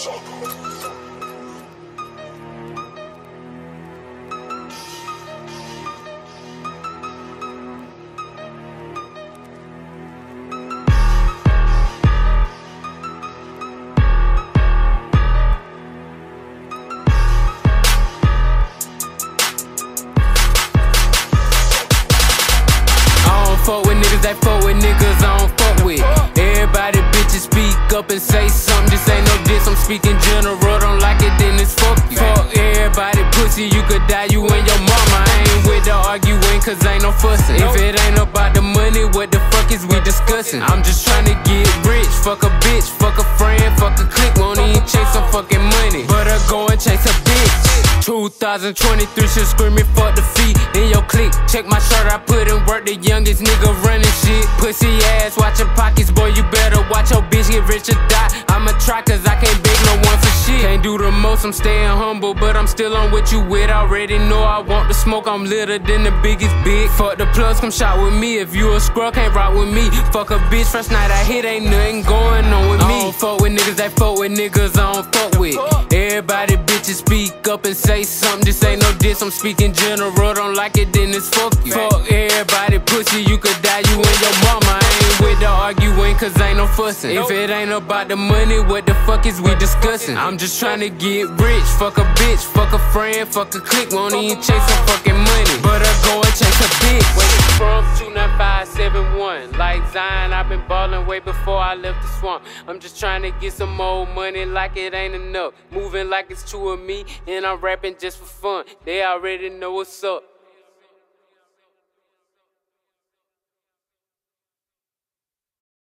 Fuck with niggas that fuck with niggas up and say something. This ain't no diss, I'm speaking general. Don't like it, then it's fuck you. Fuck everybody, pussy, you could die, you and your mama. I ain't with the arguing, cause ain't no fussing. If it ain't about the money, what the fuck is we discussing? I'm just trying to get rich. Fuck a bitch, fuck a friend, fuck a clique. Won't even chase some fucking money. But I go and chase a bitch. 2023 shit screaming fuck the feet in your clique. Check my shirt, I put in work. The youngest nigga running shit. Pussy ass, watching pockets, most, I'm staying humble, but I'm still on what you with. Already know I want the smoke, I'm litter than the biggest big. Fuck the plugs, come shot with me. If you a scrub, can't rock with me. Fuck a bitch, first night I hit, ain't nothing going on with me. I don't fuck with niggas that fuck with niggas I don't fuck with. Everybody bitches speak up and say something. This ain't no diss, I'm speaking general. Don't like it, then it's fuck you. Fuck everybody, pussy, you could die, arguing, cause ain't no fussing. If it ain't about the money, what the fuck is we discussing? I'm just trying to get rich. Fuck a bitch, fuck a friend, fuck a clique. Won't even chase some fucking money. But I go and chase a bitch. Where you from? 29571. Like Zion, I've been ballin' way before I left the swamp. I'm just trying to get some more money like it ain't enough. Moving like it's two of me, and I'm rapping just for fun. They already know what's up.